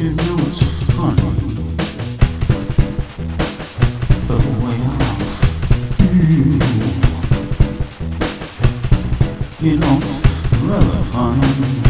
You know it's funny. The way I feel. Rather funny